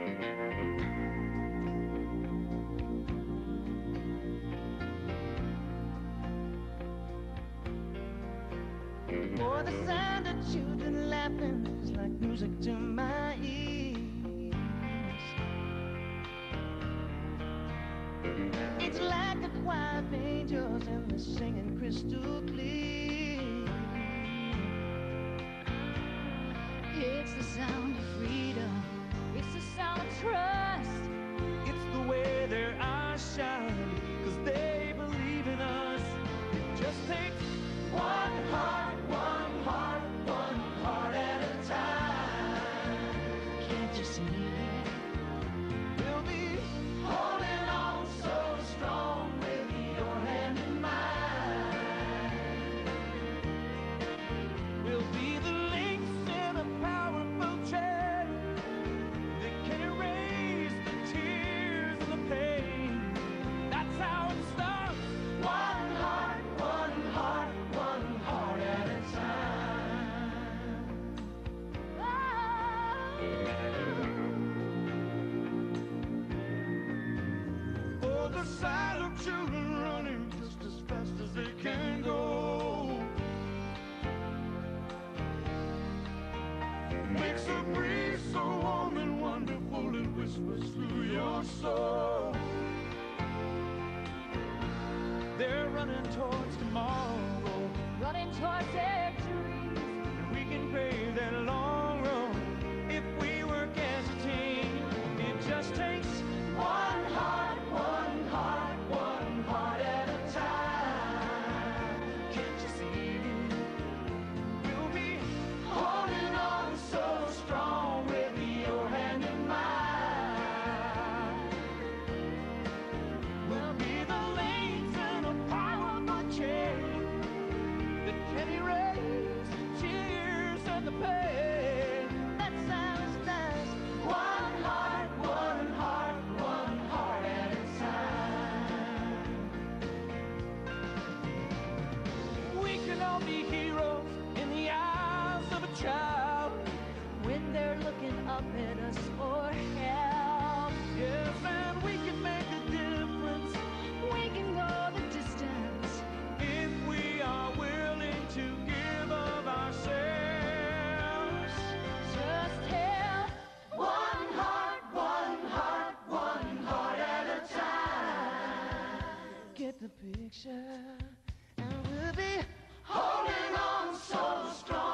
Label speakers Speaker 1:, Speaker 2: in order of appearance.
Speaker 1: For the sound of children laughing is like music to my ears. It's like a choir of angels and they're singing crystal clear.
Speaker 2: It's the sound of freedom. It's the sound of trust.
Speaker 1: It's the way their eyes shine, cause they believe in us. It just takes one heart, one heart, one heart at a time.
Speaker 2: Can't you see
Speaker 1: For the sight of children running just as fast as they can go makes a breeze so warm and wonderful it whispers through your soul. They're running towards tomorrow,
Speaker 2: Running towards their dreams.
Speaker 1: and we can brave that long picture, and we'll be holding on so strong.